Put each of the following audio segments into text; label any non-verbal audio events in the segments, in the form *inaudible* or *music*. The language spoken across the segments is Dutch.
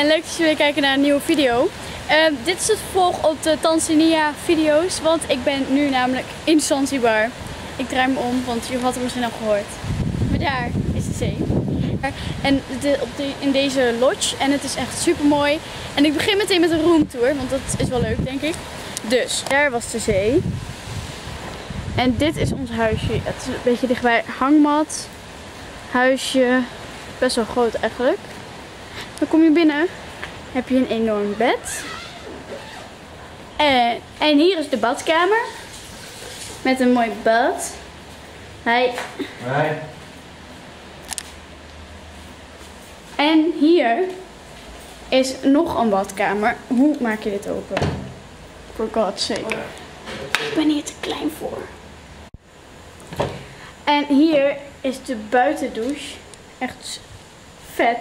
en leuk dat jullie kijken naar een nieuwe video. Ehm, dit is het vervolg op de Tanzania video's, want ik ben nu namelijk in Zanzibar. Ik draai me om, want je had het misschien al gehoord. Maar daar is de zee. En de, op de, in deze lodge en het is echt super mooi. En ik begin meteen met een roomtour, want dat is wel leuk denk ik. Dus, daar was de zee. En dit is ons huisje. Het is een beetje dichtbij hangmat. Huisje. Best wel groot eigenlijk. Dan kom je binnen, heb je een enorm bed. En, en hier is de badkamer. Met een mooi bad. Hij, en hier is nog een badkamer. Hoe maak je dit open? For God's sake. Ik ben hier te klein voor. En hier is de buitendouche. Echt vet.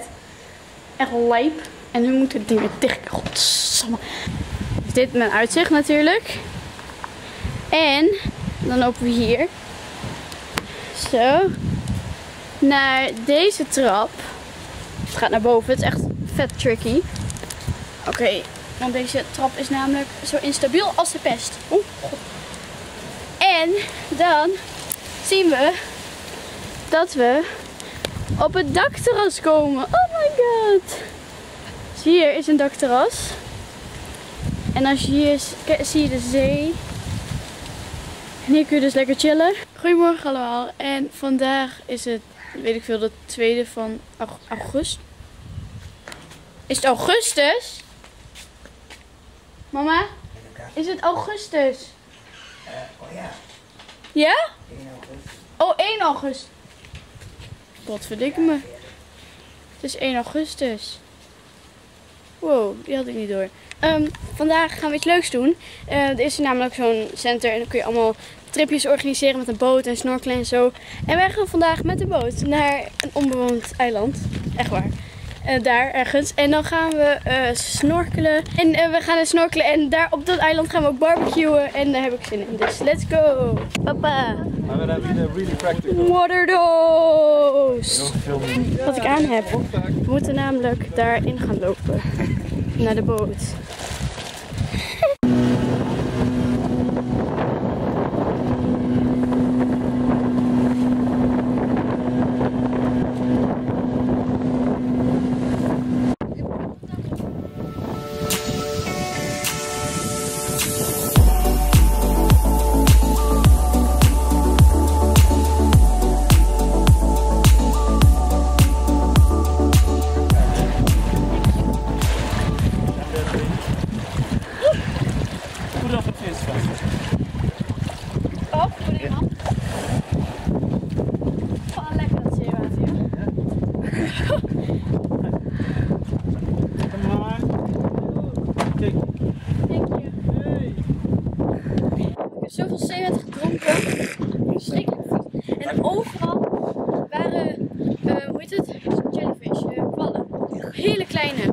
Echt lijp. En nu moet het ding weer dicht. Godsamme. Dus dit mijn uitzicht natuurlijk. En dan lopen we hier. Zo. Naar deze trap. Het gaat naar boven. Het is echt vet tricky. Oké. want deze trap is namelijk zo instabiel als de pest. Oeh. En dan zien we dat we op het dakterras komen. Oh my god. Dus hier is een dakterras. En als je hier s- ke- zie je de zee. Hier kun je dus lekker chillen. Goedemorgen allemaal. En vandaag is het, weet ik veel, de tweede van aug- augustus. Is het augustus? Mama? Is het augustus? oh ja, Ja? 1 augustus. Oh, 1 augustus. Wat verdikke me. Het is 1 augustus. Wow, die had ik niet door. Ehm, vandaag gaan we iets leuks doen. Eh, er is namelijk zo'n center en dan kun je allemaal tripjes organiseren met een boot en snorkelen en zo. En wij gaan vandaag met de boot naar een onbewoond eiland. Echt waar. Eh, daar ergens. En dan gaan we eh, snorkelen. En we gaan snorkelen. En daar op dat eiland gaan we ook barbecuen. En daar heb ik zin in. Dus let's go. Papa. I'm gonna be really practical. Waterdoos. Wat ik aan heb. We moeten namelijk daarin gaan lopen. Naar de boot. Zoveel zeewater gedronken. Verschrikkelijk vies. En overal waren, eh, hoe heet het? Jellyfish, eh, kwallen. Hele kleine.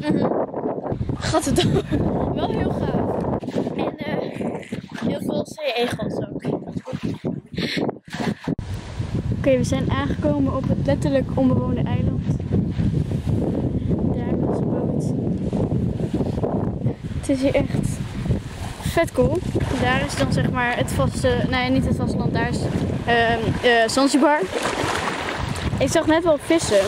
Mhm. Gaat het door. Wel heel gaaf. En eh, heel veel zee-egels ook. Oké, we zijn aangekomen op het letterlijk onbewoonde eiland. Daar is onze boot. Het is hier echt vet cool. Daar is dan zeg maar het vaste, nee niet het vasteland, daar is eh, Zanzibar. Ik zag net wel vissen.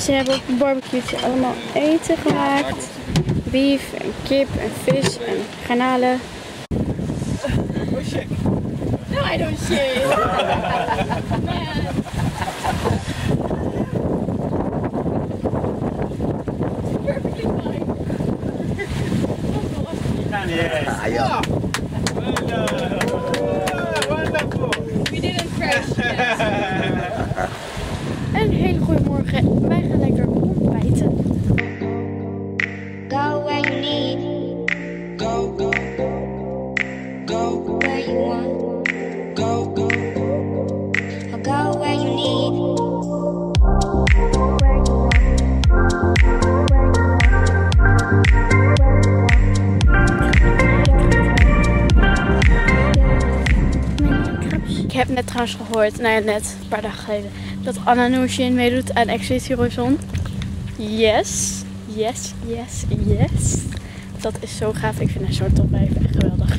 Ze hebben op een barbecue allemaal eten gemaakt. Beef en kip en vis en garnalen. Oh shit. No, I don't shit. Ja. Net trouwens gehoord, nou net een paar dagen geleden, dat Anna Nooshin meedoet aan Expeditie Horizon. Yes, yes, yes, yes. Dat is zo gaaf. Ik vind haar zo'n topwijf echt geweldig.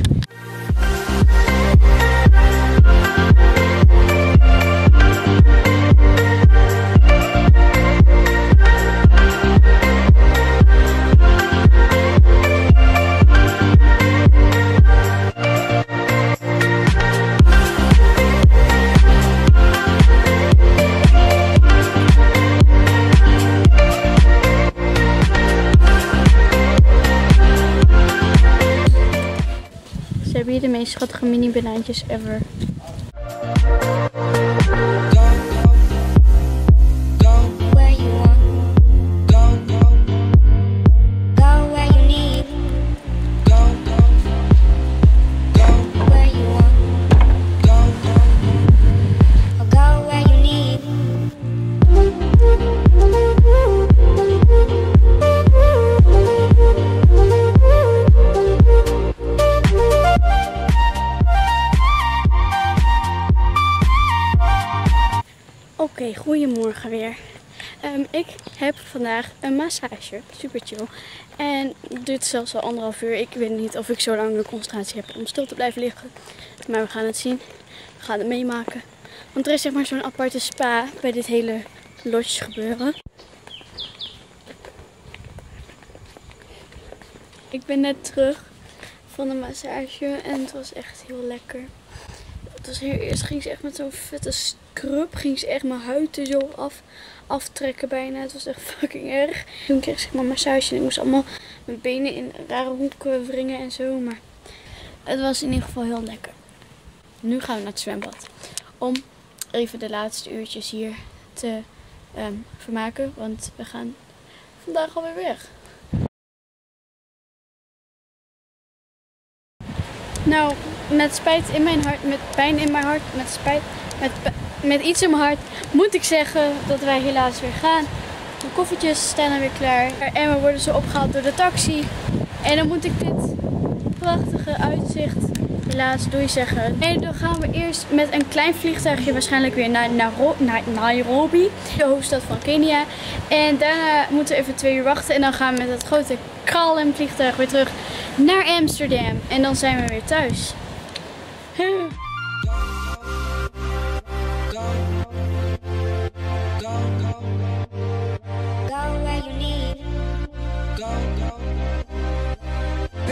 Schattige mini banaantjes ever. Weer. Ehm, ik heb vandaag een massage. Super chill. En duurt zelfs al anderhalf uur. Ik weet niet of ik zo lang de concentratie heb om stil te blijven liggen. Maar we gaan het zien. We gaan het meemaken. Want er is zeg maar zo'n aparte spa bij dit hele lodge gebeuren. Ik ben net terug van de massage en het was echt heel lekker. Het was heel, eerst ging ze echt met zo'n vette scrub, ging ze echt mijn huid er zo af, aftrekken bijna. Het was echt *laughs* fucking erg. Toen kreeg ze maar massage en ik moest allemaal mijn benen in rare hoeken wringen en zo. Maar het was in ieder geval heel lekker. Nu gaan we naar het zwembad. Om even de laatste uurtjes hier te ehm, vermaken. Want we gaan vandaag alweer weg. Nou, met spijt in mijn hart, met pijn in mijn hart, met spijt, met, met iets in mijn hart, moet ik zeggen dat wij helaas weer gaan. De koffertjes staan er weer klaar en we worden zo opgehaald door de taxi. En dan moet ik dit prachtige uitzicht helaas doei zeggen. En dan gaan we eerst met een klein vliegtuigje waarschijnlijk weer naar, Naro- naar Nairobi, de hoofdstad van Kenia. En daarna moeten we even twee uur wachten en dan gaan we met het grote KLM vliegtuig weer terug naar Amsterdam. En dan zijn we weer thuis. We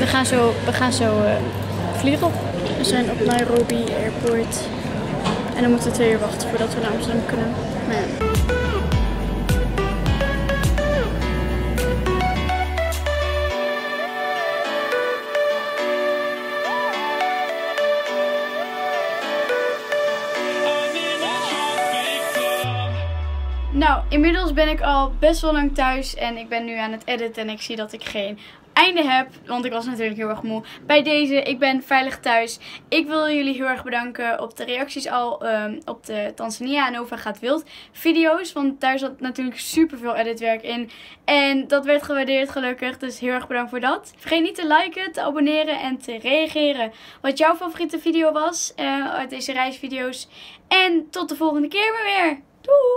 gaan zo, we gaan zo eh, vliegen. We zijn op Nairobi Airport. En dan moeten we twee uur wachten voordat we naar Amsterdam kunnen. Nou, inmiddels ben ik al best wel lang thuis en ik ben nu aan het editen en ik zie dat ik geen einde heb, want ik was natuurlijk heel erg moe. Bij deze, ik ben veilig thuis. Ik wil jullie heel erg bedanken op de reacties al ehm, op de Tanzania en Nova gaat wild video's, want daar zat natuurlijk super veel editwerk in en dat werd gewaardeerd gelukkig, dus heel erg bedankt voor dat. Vergeet niet te liken, te abonneren en te reageren wat jouw favoriete video was eh, uit deze reisvideo's. En tot de volgende keer maar weer. Doei!